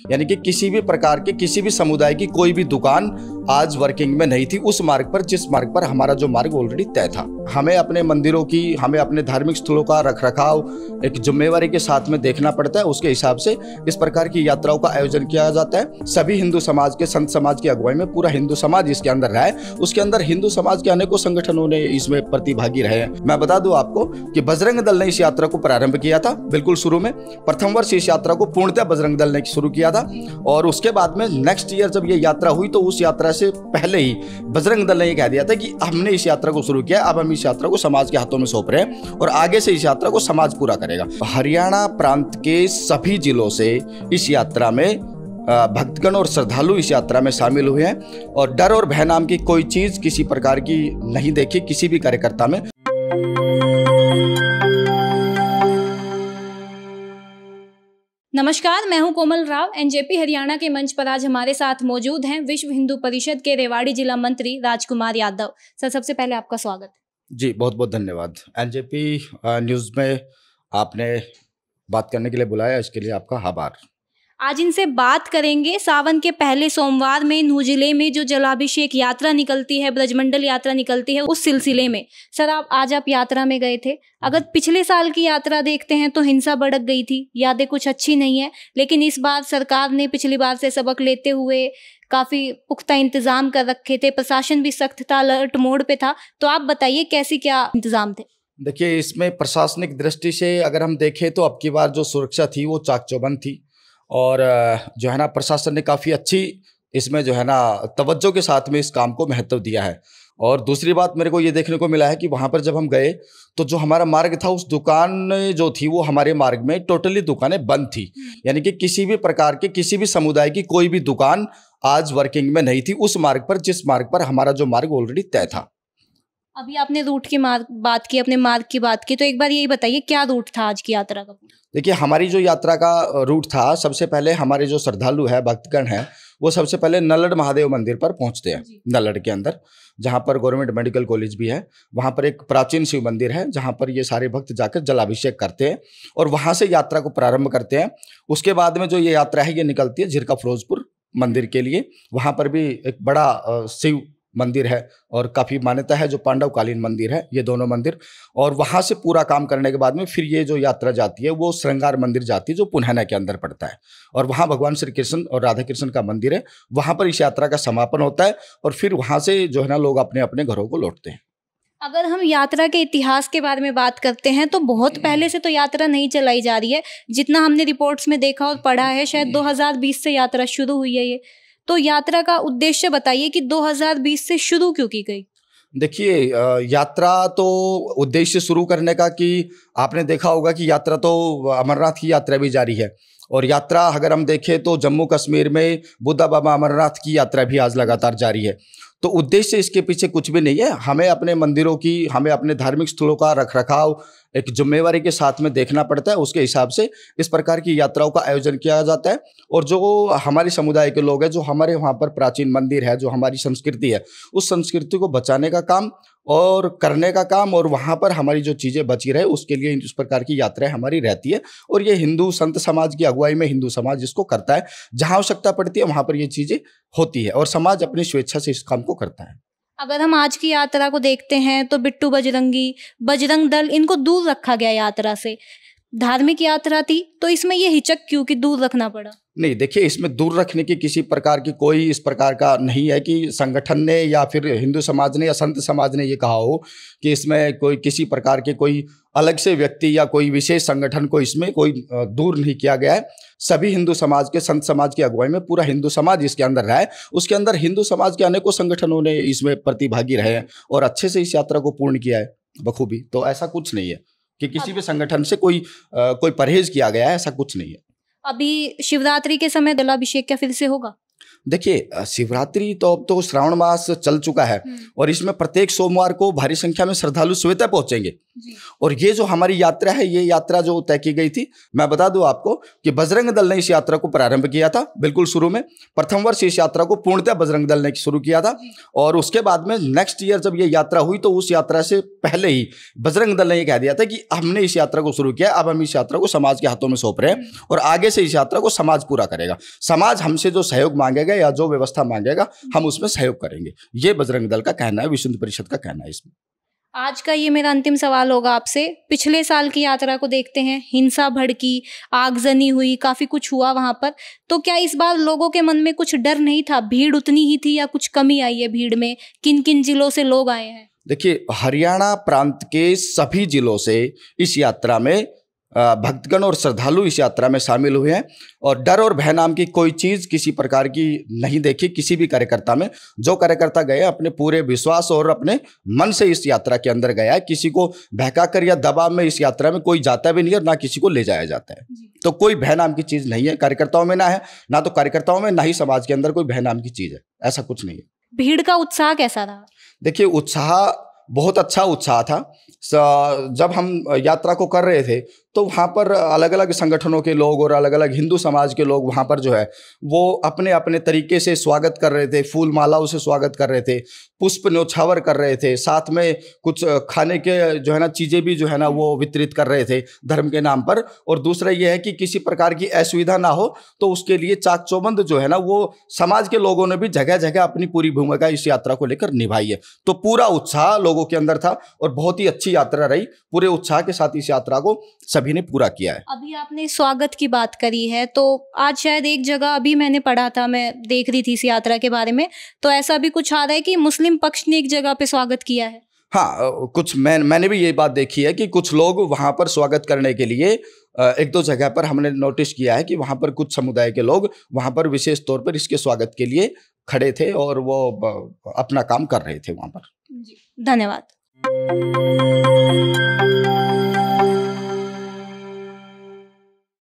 यानी कि किसी भी प्रकार के किसी भी समुदाय की कोई भी दुकान आज वर्किंग में नहीं थी, उस मार्ग पर, जिस मार्ग पर हमारा जो मार्ग ऑलरेडी तय था। हमें अपने मंदिरों की, हमें अपने धार्मिक स्थलों का रख रखाव एक जिम्मेवारी के साथ में देखना पड़ता है, उसके हिसाब से इस प्रकार की यात्राओं का आयोजन किया जाता है। सभी हिंदू समाज के, संत समाज की अगुवाई में पूरा हिंदू समाज इसके अंदर रहा है। उसके अंदर हिंदू समाज के अनेकों संगठनों ने इसमें प्रतिभागी रहे हैं। मैं बता दूँ आपको कि बजरंग दल ने इस यात्रा को प्रारंभ किया था, बिल्कुल शुरू में। प्रथम वर्ष इस यात्रा को पूर्णतः बजरंग दल ने शुरू किया था और उसके बाद में नेक्स्ट ईयर जब ये यात्रा हुई तो उस यात्रा से पहले ही बजरंग दल ने ये कह दिया था कि हमने इस यात्रा को शुरू किया, अब हम इस यात्रा को समाज के हाथों में सौंप रहे हैं और आगे से इस यात्रा को समाज पूरा करेगा। हरियाणा प्रांत के सभी जिलों से इस यात्रा में भक्तगण और श्रद्धालु इस यात्रा में शामिल हुए हैं और डर और भय नाम की कोई चीज़ किसी प्रकार की नहीं देखी किसी भी कार्यकर्ता में। नमस्कार, मैं हूँ कोमल राव, एनजेपी हरियाणा के मंच पर आज हमारे साथ मौजूद हैं विश्व हिंदू परिषद के रेवाड़ी जिला मंत्री राजकुमार यादव। सर, सबसे पहले आपका स्वागत। जी बहुत बहुत धन्यवाद। एनजेपी न्यूज़ में आपने बात करने के लिए बुलाया, इसके लिए आपका आभार। आज इनसे बात करेंगे। सावन के पहले सोमवार में नू ज़िले में जो जलाभिषेक यात्रा निकलती है, ब्रजमंडल यात्रा निकलती है, उस सिलसिले में। सर, आप आज आप यात्रा में गए थे। अगर पिछले साल की यात्रा देखते हैं तो हिंसा बढ़ गई थी। यादें कुछ अच्छी नहीं है, लेकिन इस बार सरकार ने पिछली बार से सबक लेते हुए काफ़ी पुख्ता इंतज़ाम कर रखे थे। प्रशासन भी सख्त था, अलर्ट मोड पे था। तो आप बताइए, कैसे क्या इंतज़ाम थे? देखिए, इसमें प्रशासनिक दृष्टि से अगर हम देखें तो अब की बार जो सुरक्षा थी, वो चाक चौबंद थी। और जो है ना प्रशासन ने काफ़ी अच्छी इसमें जो है ना तवज्जो के साथ में इस काम को महत्व दिया है। और दूसरी बात मेरे को ये देखने को मिला है कि वहाँ पर जब हम गए तो जो हमारा मार्ग था उस दुकान जो थी वो हमारे मार्ग में टोटली दुकानें बंद थी। यानी कि किसी भी प्रकार के किसी भी समुदाय की कोई भी दुकान आज वर्किंग में नहीं थी उस मार्ग पर जिस मार्ग पर हमारा जो मार्ग ऑलरेडी तय था। अभी आपने रूट की मार्ग बात की अपने मार्ग की बात की तो एक बार यही बताइए क्या रूट था आज की यात्रा का? देखिए हमारी जो यात्रा का रूट था सबसे पहले हमारे जो श्रद्धालु है भक्तगण है वो सबसे पहले नल्लड़ महादेव मंदिर पर पहुँचते हैं नल्लड़ के अंदर जहाँ पर गवर्नमेंट मेडिकल कॉलेज भी है वहाँ पर एक प्राचीन शिव मंदिर है जहाँ पर ये सारे भक्त जाकर जलाभिषेक करते हैं और वहाँ से यात्रा को प्रारंभ करते हैं उसके बाद में जो ये यात्रा है ये निकलती है झिरका फिरोजपुर मंदिर के लिए वहाँ पर भी एक बड़ा शिव मंदिर है और काफ़ी मान्यता है, जो पांडवकालीन मंदिर है, ये दोनों मंदिर। और वहाँ से पूरा काम करने के बाद में फिर ये जो यात्रा जाती है, वो श्रृंगार मंदिर जाती है, जो पुनहना के अंदर पड़ता है। और वहाँ भगवान श्री कृष्ण और राधा कृष्ण का मंदिर है, वहाँ पर इस यात्रा का समापन होता है और फिर वहाँ से जो है ना, लोग अपने अपने घरों को लौटते हैं। अगर हम यात्रा के इतिहास के बारे में बात करते हैं तो बहुत पहले से तो यात्रा नहीं चलाई जा रही है, जितना हमने रिपोर्ट्स में देखा और पढ़ा है, शायद 2020 से यात्रा शुरू हुई है ये। तो यात्रा का उद्देश्य बताइए कि 2020 से शुरू क्यों की गई? देखिए यात्रा तो उद्देश्य शुरू करने का कि आपने देखा होगा कि यात्रा तो अमरनाथ की यात्रा भी जारी है। और यात्रा अगर हम देखें तो जम्मू कश्मीर में बुद्धा बाबा अमरनाथ की यात्रा भी आज लगातार जारी है। तो उद्देश्य इसके पीछे कुछ भी नहीं है। हमें अपने मंदिरों की, हमें अपने धार्मिक स्थलों का रख रखाव एक जिम्मेवारी के साथ में देखना पड़ता है। उसके हिसाब से इस प्रकार की यात्राओं का आयोजन किया जाता है। और जो हमारे समुदाय के लोग हैं, जो हमारे वहाँ पर प्राचीन मंदिर है, जो हमारी संस्कृति है, उस संस्कृति को बचाने का काम और करने का काम और वहाँ पर हमारी जो चीज़ें बची रहे, उसके लिए इस प्रकार की यात्राएँ हमारी रहती है। और ये हिंदू संत समाज की अगुवाई में हिंदू समाज इसको करता है। जहाँ आवश्यकता पड़ती है, वहाँ पर ये चीज़ें होती है और समाज अपनी स्वेच्छा से इस काम को करता है। अगर हम आज की यात्रा को देखते हैं तो बिट्टू बजरंगी, बजरंग दल इनको दूर रखा गया यात्रा से। धार्मिक यात्रा थी तो इसमें ये हिचक क्यों कि दूर रखना पड़ा? नहीं, देखिए, इसमें दूर रखने की किसी प्रकार की कोई इस प्रकार का नहीं है कि संगठन ने या फिर हिंदू समाज ने या संत समाज ने ये कहा हो कि इसमें कोई किसी प्रकार के कोई अलग से व्यक्ति या कोई विशेष संगठन को इसमें कोई दूर नहीं किया गया है। सभी हिंदू समाज के, संत समाज की अगुवाई में पूरा हिंदू समाज इसके अंदर रहा है। उसके अंदर हिंदू समाज के अनेकों संगठनों ने इसमें प्रतिभागी रहे हैं और अच्छे से इस यात्रा को पूर्ण किया है, बखूबी। तो ऐसा कुछ नहीं है। कि किसी भी संगठन से कोई आ, कोई परहेज किया गया है ऐसा कुछ नहीं है। अभी शिवरात्रि के समय दलाभिषेक क्या फिर से होगा? देखिए शिवरात्रि तो अब तो श्रावण मास चल चुका है हम्म, और इसमें प्रत्येक सोमवार को भारी संख्या में श्रद्धालु स्वेता पहुँचेंगे। और ये जो हमारी यात्रा है ये यात्रा जो तय की गई थी मैं बता दूँ आपको कि बजरंग दल ने इस यात्रा को प्रारंभ किया था बिल्कुल शुरू में। प्रथम वर्ष इस यात्रा को पूर्णतः बजरंग दल ने शुरू किया था और उसके बाद में नेक्स्ट ईयर जब ये यात्रा हुई तो उस यात्रा से पहले ही बजरंग दल ने ये कह दिया था कि हमने इस यात्रा को शुरू किया अब हम इस यात्रा को समाज के हाथों में सौंप रहे हैं और आगे से इस यात्रा को समाज पूरा करेगा। समाज हमसे जो सहयोग मांगेगा या जो व्यवस्था मांगेगा हम उसमें सहयोग करेंगे। ये बजरंग दल का कहना है विश्व परिषद का कहना है इसमें। आज का ये मेरा अंतिम सवाल होगा आपसे। पिछले साल की यात्रा को देखते हैं। हिंसा, भड़की आगजनी हुई, काफ़ी कुछ हुआ वहाँ पर। तो क्या इस बार लोगों के मन में कुछ डर नहीं था? भीड़ उतनी ही थी या कुछ कमी आई है भीड़ में? किन किन जिलों से लोग आए हैं? देखिए, हरियाणा प्रांत के सभी जिलों से इस यात्रा में भक्तगण और श्रद्धालु इस यात्रा में शामिल हुए हैं और डर और भय नाम की कोई चीज़ किसी प्रकार की नहीं देखी किसी भी कार्यकर्ता में। जो कार्यकर्ता गए अपने पूरे विश्वास और अपने मन से इस यात्रा के अंदर गया है। किसी को बहका कर या दबाव में इस यात्रा में कोई जाता भी नहीं और ना किसी को ले जाया जाता है। तो कोई भय नाम की चीज़ नहीं है कार्यकर्ताओं में ना है ना तो कार्यकर्ताओं में ना ही समाज के अंदर कोई भय नाम की चीज़ है। ऐसा कुछ नहीं है। भीड़ का उत्साह कैसा था? देखिए उत्साह बहुत अच्छा उत्साह था। जब हम यात्रा को कर रहे थे तो वहाँ पर अलग अलग संगठनों के लोग और अलग अलग हिंदू समाज के लोग वहाँ पर जो है, वो अपने अपने तरीके से स्वागत कर रहे थे फूल मालाओं से स्वागत कर रहे थे, पुष्प न्योछावर कर रहे थे, साथ में कुछ खाने के जो है ना, चीज़ें भी जो है ना, वो वितरित कर रहे थे धर्म के नाम पर। और दूसरा ये है कि किसी प्रकार की असुविधा ना हो तो उसके लिए चाक चौबंद जो है ना, वो समाज के लोगों ने भी जगह जगह अपनी पूरी भूमिका इस यात्रा को लेकर निभाई है। तो पूरा उत्साह लोगों के अंदर था और बहुत ही अच्छी यात्रा रही पूरे उत्साह के साथ इस यात्रा को सभी ने पूरा किया है। अभी आपने स्वागत की बात करी है तो आज शायद एक जगह अभी मैंने पढ़ा था मैं देख रही थी इस यात्रा के बारे में तो ऐसा भी कुछ आ रहा है कि मुस्लिम पक्ष ने एक जगह पे स्वागत किया है? हाँ कुछ मैं मैंने भी ये बात देखी है कि कुछ लोग वहाँ पर स्वागत करने के लिए एक दो जगह पर हमने नोटिस किया है कि वहाँ पर कुछ समुदाय के लोग वहाँ पर विशेष तौर पर इसके स्वागत के लिए खड़े थे और वो अपना काम कर रहे थे वहाँ पर। धन्यवाद। Thank you.